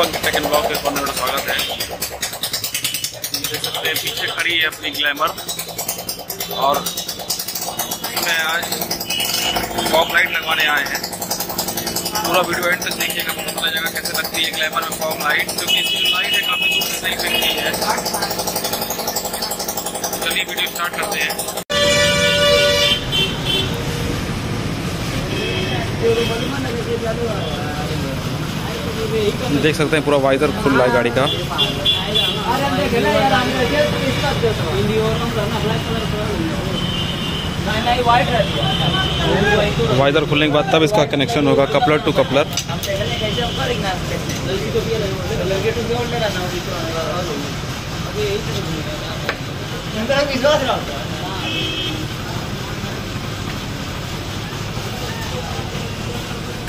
अंकित blog के corner स्वागत है। देख सकते हैं पीछे खड़ी है अपनी ग्लैमर और मैं आज फॉग लाइट लगवाने आए हैं। पूरा वीडियो एंड तक देखिएगा पता चला जाएगा कैसे लगती है ग्लैमर में फॉग लाइट क्योंकि इसकी लाइट है, काफ़ी दूर से नहीं दिखती है। चलिए वीडियो स्टार्ट करते हैं। देख सकते हैं पूरा वाइजर खुल रहा है गाड़ी का। वाइजर खुलने के बाद तब इसका कनेक्शन होगा, coupler to coupler.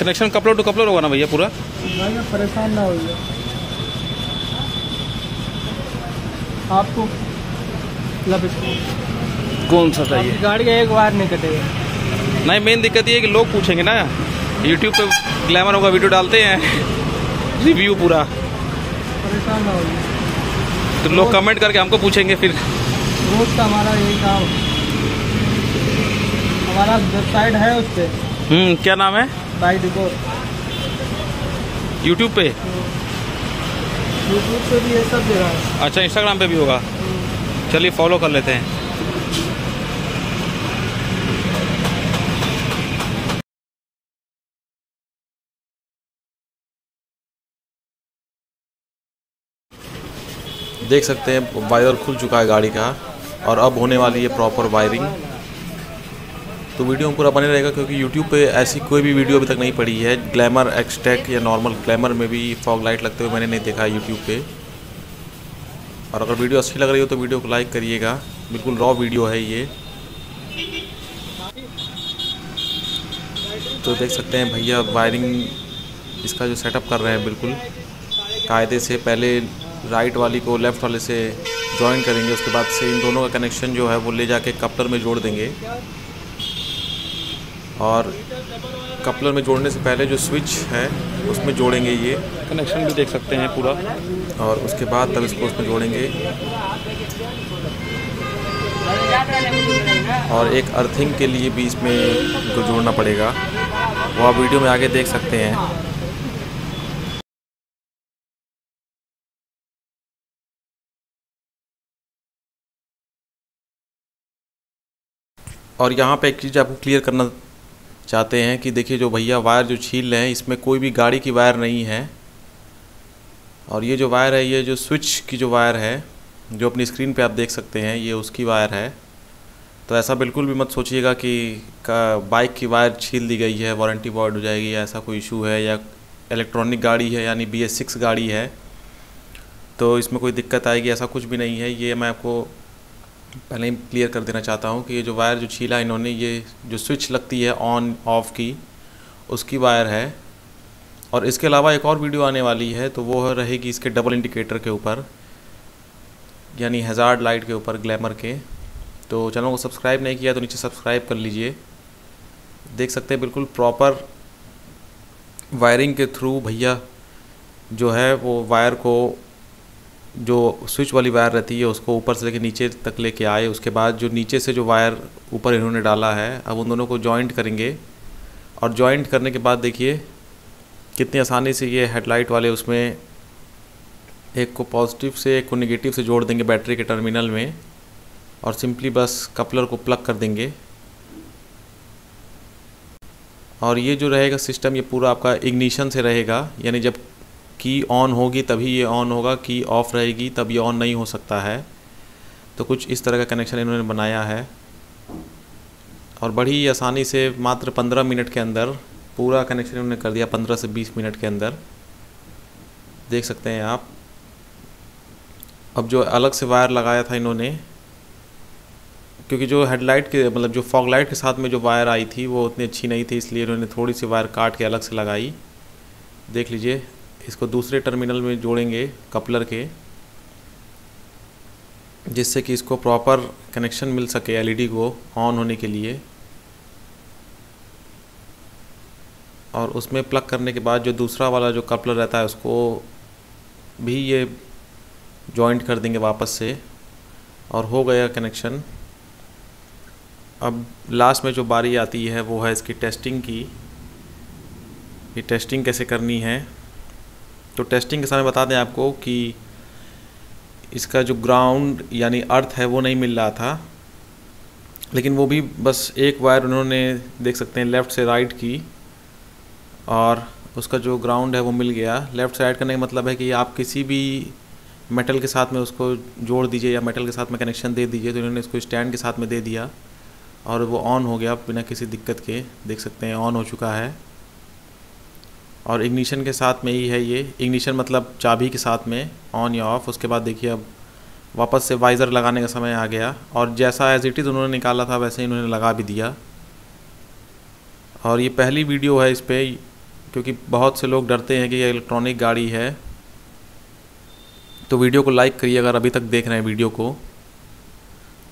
Connection coupler to coupler होगा ना भैया पूरा? परेशान ना होइए। आपको कौन सा आपकी गाड़ी का एक वायर नहीं कटेगा। नहीं मेन दिक्कत ये है कि लोग पूछेंगे ना। यूट्यूब पे ग्लैमर होगा वीडियो डालते हैं। रिव्यू पूरा। परेशान ना होइए। तो लोग कमेंट करके हमको पूछेंगे फिर। रोज का हमारा यही काम। हमारा वेबसाइट है उस पर हम्म क्या नाम है? बाई डिकोर यूट्यूब पे? यूट्यूब पे भी ये सब जगह है। अच्छा इंस्टाग्राम पे भी होगा। चलिए फॉलो कर लेते हैं। देख सकते हैं वायर खुल चुका है गाड़ी का और अब होने वाली है प्रॉपर वायरिंग तो वीडियो में पूरा बने रहेगा क्योंकि यूट्यूब पे ऐसी कोई भी वीडियो अभी तक नहीं पड़ी है। ग्लैमर एक्सटेक या नॉर्मल ग्लैमर में भी फॉग लाइट लगते हुए मैंने नहीं देखा यूट्यूब पे। और अगर वीडियो अच्छी लग रही हो तो वीडियो को लाइक करिएगा। बिल्कुल रॉ वीडियो है ये। तो देख सकते हैं भैया वायरिंग इसका जो सेटअप कर रहे हैं बिल्कुल। कायदे से पहले राइट वाली को लेफ़्ट वाले से ज्वाइन करेंगे, उसके बाद से इन दोनों का कनेक्शन जो है वो ले जाके कपलर में जोड़ देंगे। और कपलर में जोड़ने से पहले जो स्विच है उसमें जोड़ेंगे ये। कनेक्शन भी देख सकते हैं पूरा। और उसके बाद तब इसको उसमें जोड़ेंगे। और एक अर्थिंग के लिए भी इसमें इनको जोड़ना पड़ेगा। वो आप वीडियो में आगे देख सकते हैं। और यहाँ पे एक चीज़ आपको क्लियर करना चाहते हैं कि देखिए जो भैया वायर जो छील रहे हैं, इसमें कोई भी गाड़ी की वायर नहीं है। और ये जो वायर है, ये जो स्विच की जो वायर है, जो अपनी स्क्रीन पे आप देख सकते हैं, ये उसकी वायर है। तो ऐसा बिल्कुल भी मत सोचिएगा कि का बाइक की वायर छील दी गई है, वारंटी वॉइड हो जाएगी, या ऐसा कोई इशू है, या इलेक्ट्रॉनिक गाड़ी है, यानी बी एस सिक्स गाड़ी है। तो इसमें कोई दिक्कत आएगी, ऐसा कुछ भी नहीं है। ये मैं आपको पहले ही क्लियर कर देना चाहता हूँ कि ये जो वायर जो छीला इन्होंने, ये जो स्विच लगती है ऑन ऑफ़ की, उसकी वायर है। और इसके अलावा एक और वीडियो आने वाली है तो वो रहेगी इसके डबल इंडिकेटर के ऊपर, यानी हज़ार्ड लाइट के ऊपर ग्लैमर के। तो चैनल को सब्सक्राइब नहीं किया तो नीचे सब्सक्राइब कर लीजिए। देख सकते हैं बिल्कुल प्रॉपर वायरिंग के थ्रू भैया जो है वो वायर को जो स्विच वाली वायर रहती है, उसको ऊपर से लेके नीचे तक लेके आए, उसके बाद जो नीचे से जो वायर ऊपर इन्होंने डाला है, अब उन दोनों को जॉइंट करेंगे। और जॉइंट करने के बाद देखिए, कितनी आसानी से ये हेडलाइट वाले उसमें एक को पॉजिटिव से, एक को नेगेटिव से जोड़ देंगे बैटरी के टर्मिनल में और सिंपली बस कपलर को प्लग कर देंगे। और ये जो रहेगा सिस्टम ये पूरा आपका इग्निशन से रहेगा, यानी जब की ऑन होगी, तभी ये ऑन होगा, की ऑफ़ रहेगी, तब ये ऑन नहीं हो सकता है। तो कुछ इस तरह का कनेक्शन इन्होंने बनाया है। और बड़ी आसानी से मात्र पंद्रह मिनट के अंदर, पूरा कनेक्शन इन्होंने कर दिया पंद्रह से बीस मिनट के अंदर। देख सकते हैं आप। अब जो अलग से वायर लगाया था इन्होंने, क्योंकि जो हेडलाइट के मतलब जो फॉग लाइट के साथ में जो वायर आई थी, वो उतनी अच्छी नहीं थी, इसलिए इन्होंने थोड़ी सी वायर काट के अलग से लगाई। देख लीजिए इसको दूसरे टर्मिनल में जोड़ेंगे कपलर के, जिससे कि इसको प्रॉपर कनेक्शन मिल सके एलईडी को ऑन होने के लिए। और उसमें प्लग करने के बाद जो दूसरा वाला जो कपलर रहता है, उसको भी ये जॉइंट कर देंगे वापस से। और हो गया कनेक्शन अब लास्ट में जो बारी आती है, वो है इसकी टेस्टिंग की। ये टेस्टिंग कैसे करनी है? तो टेस्टिंग के समय बता दें आपको कि इसका जो ग्राउंड यानी अर्थ है वो नहीं मिल रहा था, लेकिन वो भी बस एक वायर उन्होंने देख सकते हैं लेफ़्ट से राइट की, और उसका जो ग्राउंड है वो मिल गया। लेफ़्ट से राइट करने का मतलब है कि आप किसी भी मेटल के साथ में उसको जोड़ दीजिए या मेटल के साथ में कनेक्शन दे दीजिए तो इन्होंने इसको स्टैंड के साथ में दे दिया, और वो ऑन हो गया बिना किसी दिक्कत के, देख सकते हैं ऑन हो चुका है। और इग्निशन के साथ में ही है ये। इग्निशन मतलब चाबी के साथ में ऑन या ऑफ़ उसके बाद देखिए अब वापस से वाइज़र लगाने का समय आ गया। और जैसा एज इट इज़ उन्होंने निकाला था, वैसे ही इन्होंने लगा भी दिया। और ये पहली वीडियो है इस पर क्योंकि बहुत से लोग डरते हैं कि ये इलेक्ट्रॉनिक गाड़ी है। तो वीडियो को लाइक करिए अगर अभी तक देख रहे हैं वीडियो को।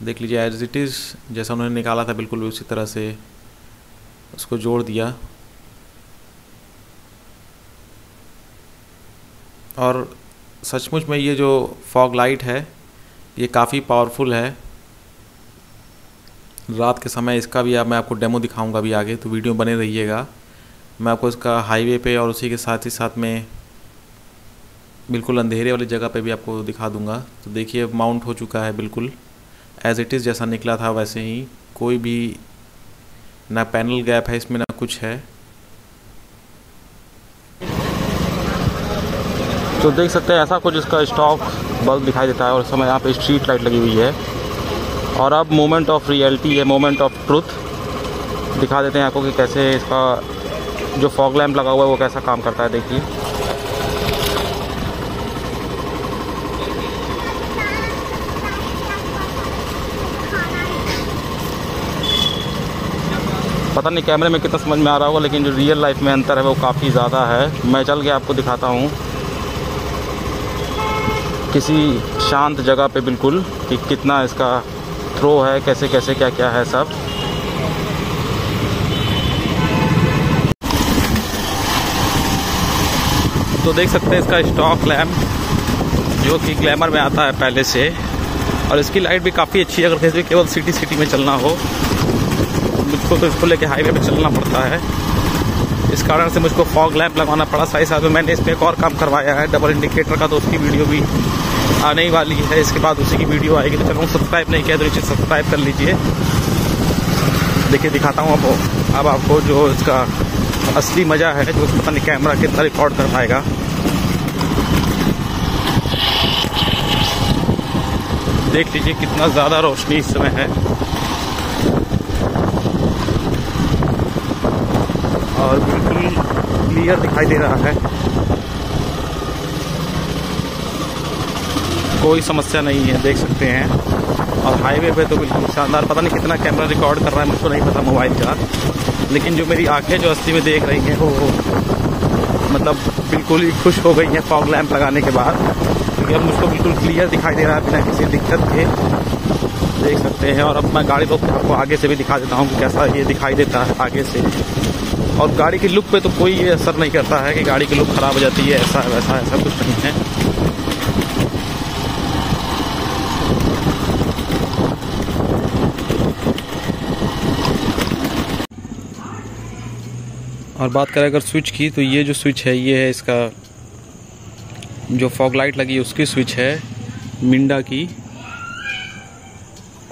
देख लीजिए एज इट इज़ जैसा उन्होंने निकाला था, बिल्कुल उसी तरह से उसको जोड़ दिया। और सचमुच में ये जो फॉग लाइट है, ये काफ़ी पावरफुल है। रात के समय इसका भी अब मैं आपको डेमो दिखाऊँगा भी आगे तो वीडियो बने रहिएगा। मैं आपको इसका हाईवे पे और उसी के साथ ही साथ में बिल्कुल अंधेरे वाली जगह पे भी आपको दिखा दूँगा। तो देखिए माउंट हो चुका है बिल्कुल। एज़ इट इज़ जैसा निकला था वैसे ही। कोई भी, ना पैनल गैप है, इसमें ना कुछ है। तो देख सकते हैं, ऐसा कुछ इसका स्टॉक बल्ब दिखाई देता है और समय यहाँ पे स्ट्रीट लाइट लगी हुई है। और अब मोमेंट ऑफ़ रियलिटी है मोमेंट ऑफ़ ट्रुथ दिखा देते हैं आपको कि कैसे इसका जो फॉग लैम्प लगा हुआ है वो कैसा काम करता है, देखिए। पता नहीं कैमरे में कितना समझ में आ रहा होगा, लेकिन जो रियल लाइफ में अंतर है वो काफ़ी ज़्यादा है। मैं चल के आपको दिखाता हूँ। किसी शांत जगह पे बिल्कुल कि कितना इसका थ्रो है, कैसे कैसे, क्या क्या है सब। तो देख सकते हैं इसका स्टॉक लैम्प जो कि ग्लैमर में आता है पहले से। और इसकी लाइट भी काफ़ी अच्छी है, अगर किसी केवल सिटी सिटी में चलना हो मुझको तो इसको लेके हाईवे पे चलना पड़ता है। इस कारण से मुझको फॉग लैंप लगवाना पड़ा साथ में। मैंने इसमें एक और काम करवाया है डबल इंडिकेटर का तो उसकी वीडियो भी आने ही वाली है। इसके बाद उसी की वीडियो आएगी तो चलो सब्सक्राइब नहीं किया तो नीचे सब्सक्राइब कर लीजिए। देखिए, दिखाता हूँ अब अब आपको जो इसका असली मज़ा है, जो पता नहीं कैमरा कितना रिकॉर्ड कर पाएगा। देख लीजिए कितना ज़्यादा रोशनी इस समय है। और बिल्कुल क्लियर दिखाई दे रहा है। कोई समस्या नहीं है, देख सकते हैं। और हाईवे पे तो बिल्कुल शानदार, पता नहीं कितना कैमरा रिकॉर्ड कर रहा है, मुझको नहीं पता मोबाइल का। लेकिन जो मेरी आँखें जो अस्सी में देख रही हैं, वो मतलब बिल्कुल ही खुश हो गई हैं फॉग लैंप लगाने के बाद। क्योंकि अब मुझको बिल्कुल क्लियर दिखाई दे रहा है, बिना किसी दिक्कत के। देख सकते हैं, और अब मैं गाड़ी को आपको आगे से भी दिखा देता हूँ कि कैसा ये दिखाई देता है, आगे से। और गाड़ी की लुक पे तो कोई ये असर नहीं करता है कि गाड़ी की लुक ख़राब हो जाती है, ऐसा वैसा ऐसा कुछ नहीं है। और बात करें अगर स्विच की तो ये जो स्विच है, ये है इसका जो फॉग लाइट लगी है, उसकी स्विच है मिंडा की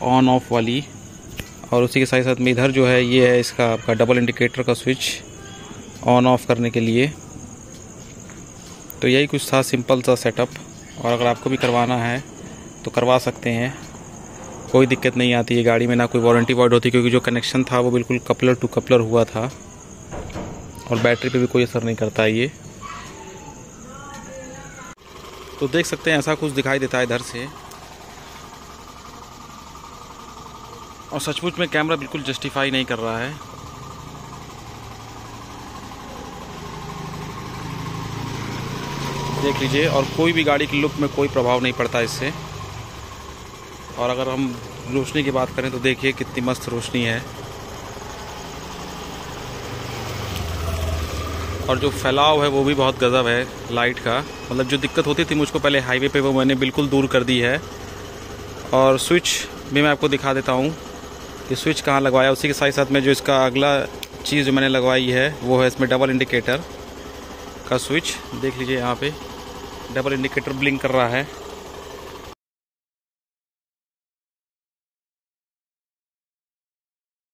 ऑन ऑफ़ वाली। और उसी के साथ साथ में इधर जो है, ये है इसका आपका डबल इंडिकेटर का स्विच ऑन ऑफ़ करने के लिए। तो यही कुछ था सिंपल सा सेटअप और अगर आपको भी करवाना है तो करवा सकते हैं। कोई दिक्कत नहीं आती है गाड़ी में, ना कोई वारंटी वॉइड होती, क्योंकि जो कनेक्शन था वो बिल्कुल कपलर टू कपलर हुआ था। और बैटरी पे भी कोई असर नहीं करता ये। तो देख सकते हैं, ऐसा कुछ दिखाई देता है इधर से। और सचमुच में कैमरा बिल्कुल जस्टिफाई नहीं कर रहा है। देख लीजिए, और कोई भी गाड़ी की लुक में कोई प्रभाव नहीं पड़ता इससे। और अगर हम रोशनी की बात करें तो देखिए कितनी मस्त रोशनी है। और जो फैलाव है वो भी बहुत गज़ब है लाइट का। मतलब जो दिक्कत होती थी मुझको पहले हाईवे पे वो मैंने बिल्कुल दूर कर दी है। और स्विच भी मैं आपको दिखा देता हूँ। कि स्विच कहाँ लगवाया? उसी के साथ साथ में जो इसका अगला चीज़ जो मैंने लगवाई है, वो है इसमें डबल इंडिकेटर का स्विच देख लीजिए यहाँ पे डबल इंडिकेटर ब्लिंक कर रहा है।